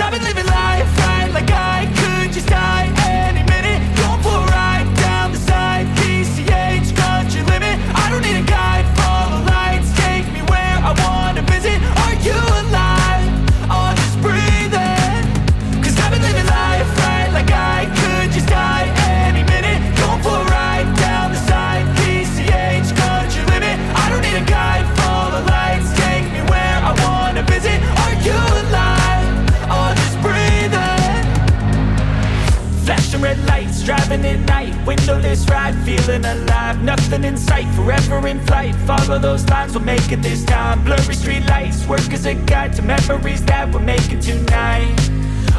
Stop and leave this ride, feeling alive. Nothing in sight, forever in flight. Follow those lines, we'll make it this time. Blurry street lights, work as a guide To memories that we're making tonight.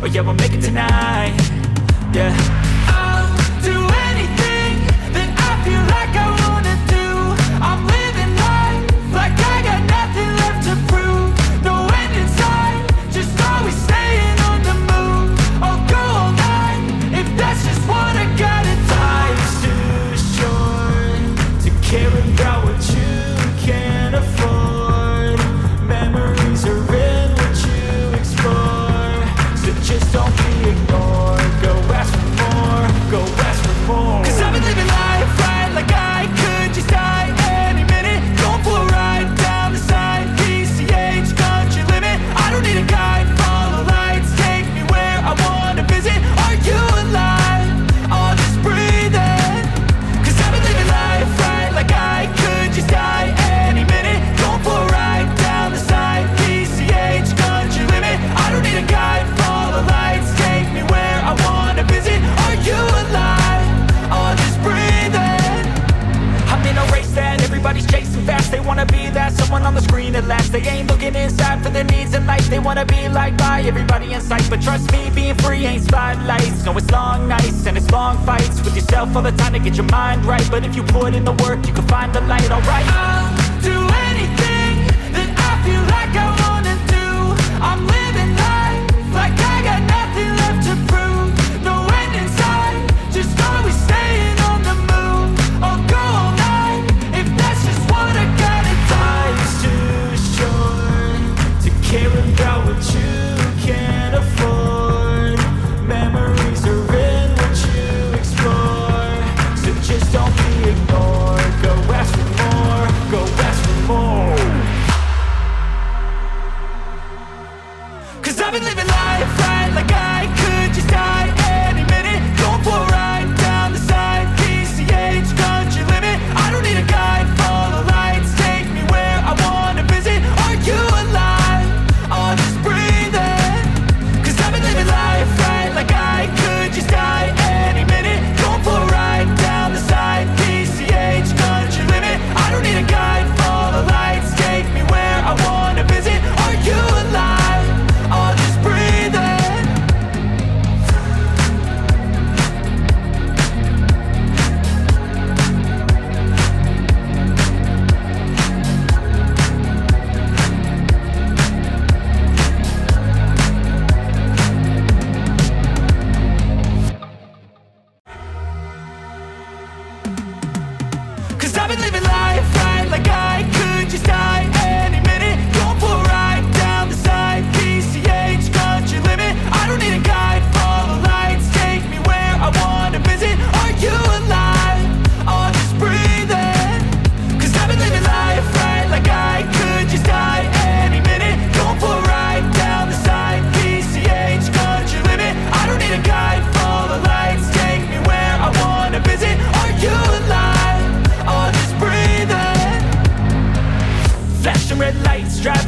Oh yeah, we're make it making tonight. Yeah. But trust me, being free ain't spotlights. No, it's long nights and it's long fights With yourself all the time to get your mind right. But if you put in the work, you can find the light, alright? I'll do anything that I feel like I wanna do. I'm living life like I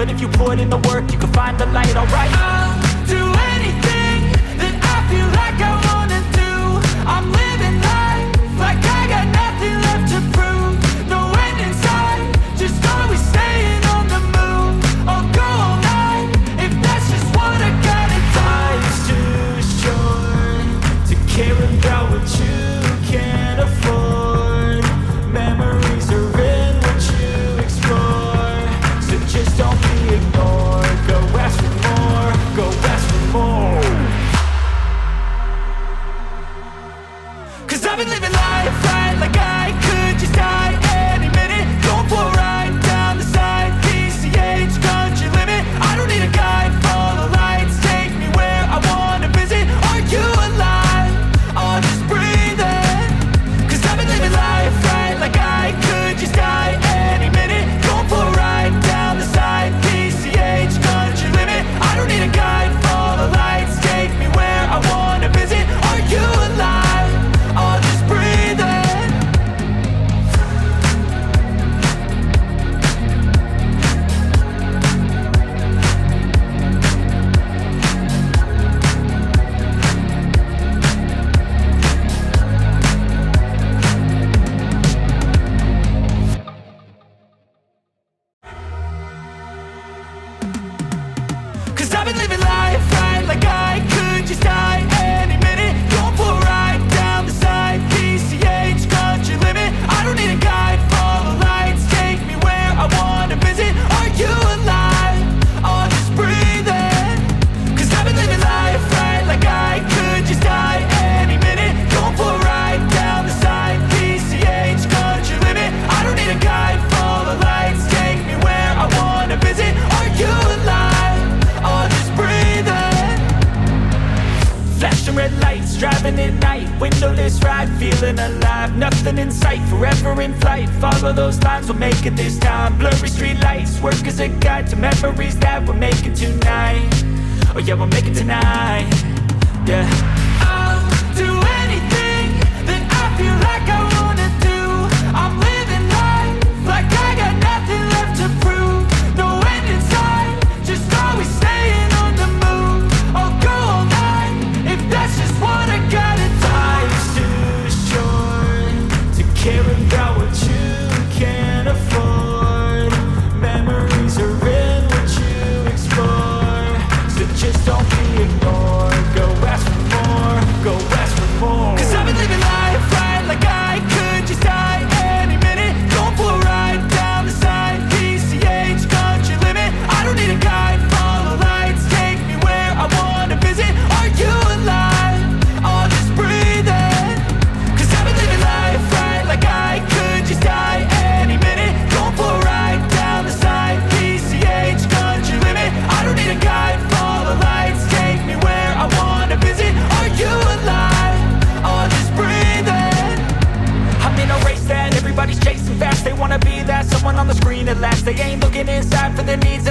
But if you put in the work, you can find the light living at night. Windowless ride, feeling alive. Nothing in sight, forever in flight. Follow those lines, we'll make it this time. Blurry street lights, work as a guide To memories that we're making tonight. Oh yeah, we're make it making tonight. Yeah.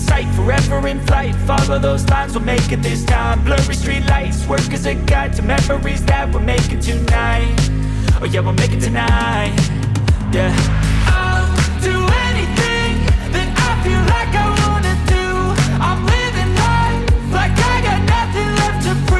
sight, forever in flight. Follow those lines, we'll make it this time. Blurry street lights, work as a guide to memories that we're making tonight. Oh yeah, we'll make it tonight, yeah. I'll do anything that I feel like I wanna do. I'm living life like I got nothing left to prove.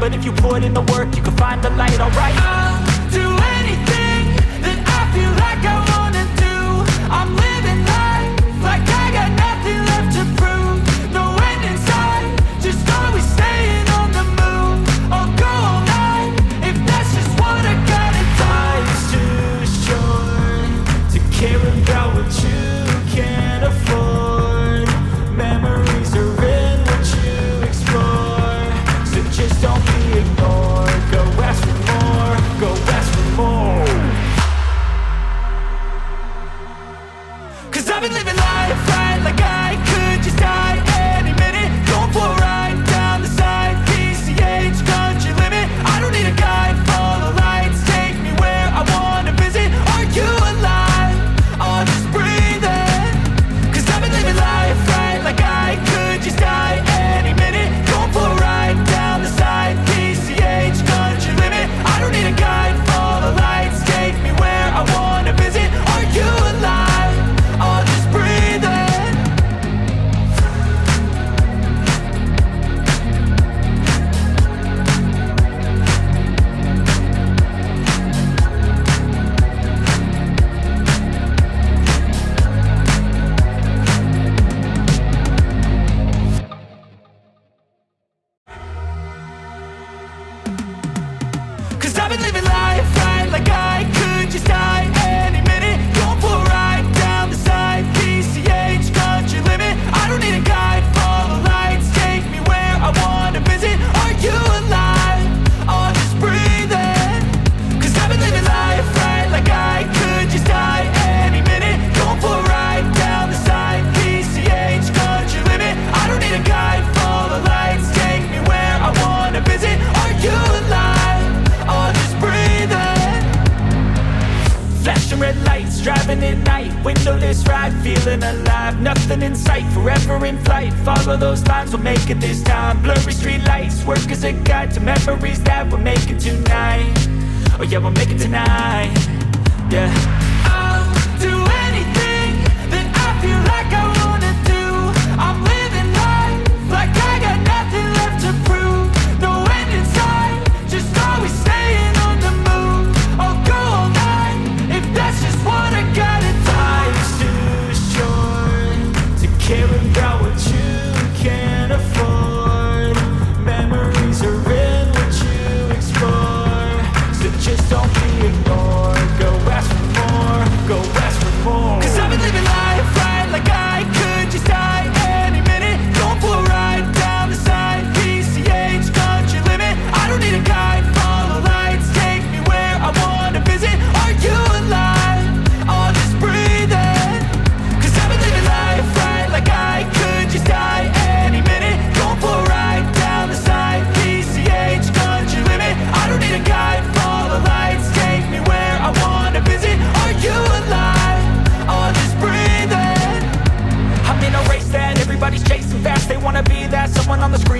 But if you put in the work, you can find the light, alright? I'll do anything that I feel like I wanna do. I'm living life like I got nothing left to prove. No end in sight, just always staying on the move. I'll go all night, if that's just what I gotta do. Life's too short to care about what you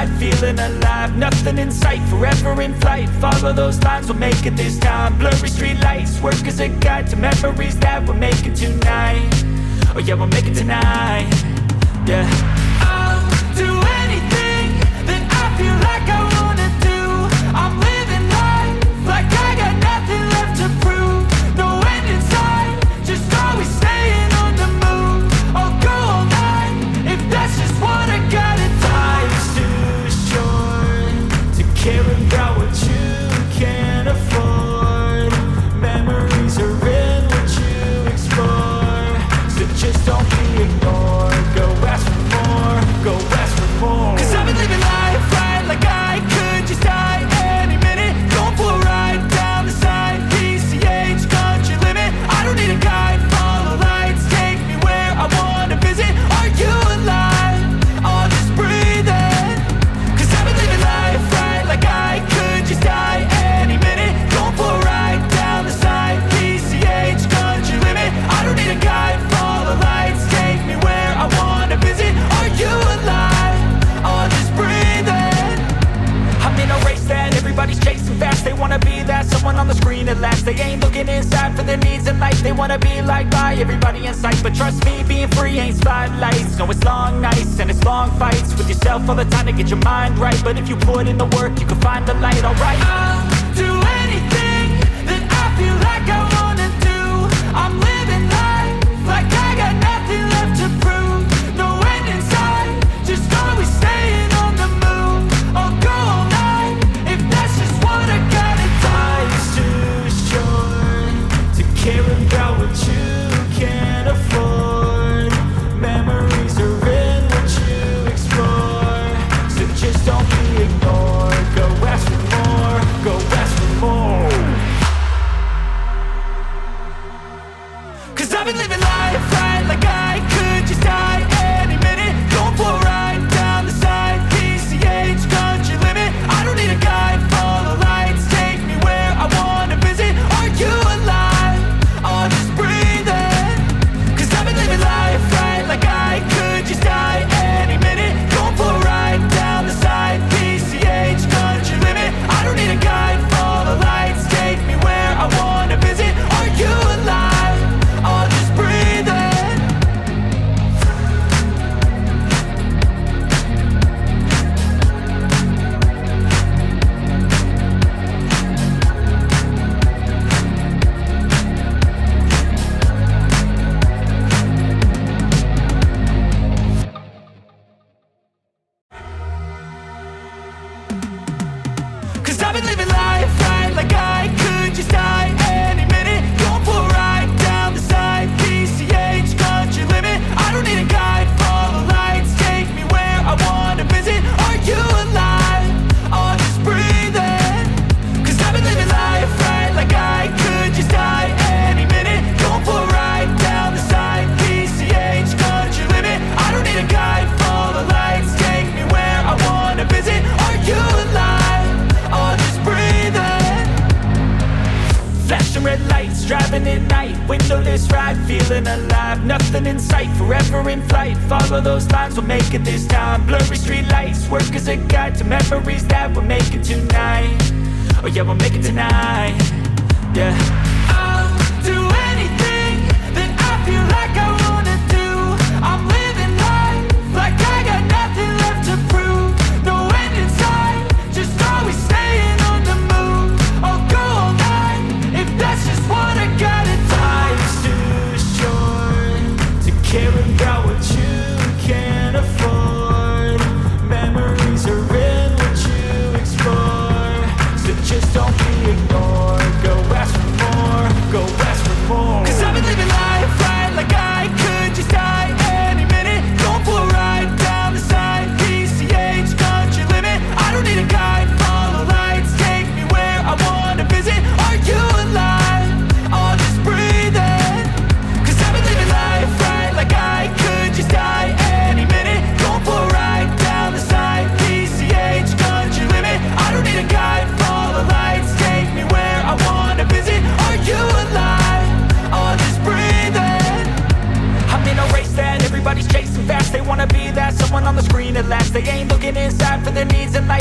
inside, feeling alive Nothing in sight, forever in flight. Follow those lines, we'll make it this time. Blurry street lights, work as a guide To memories that we're making tonight. Oh yeah, we'll make it tonight. Yeah. I'll do anything that I feel like I want.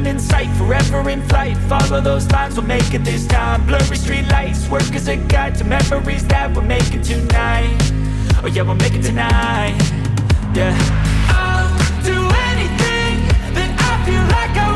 nothing in sight Forever in flight, follow those lines We'll make it this time. Blurry street lights Work as a guide to memories that we're making tonight. Oh yeah, we'll make it tonight. Yeah. I'll do anything that I feel like I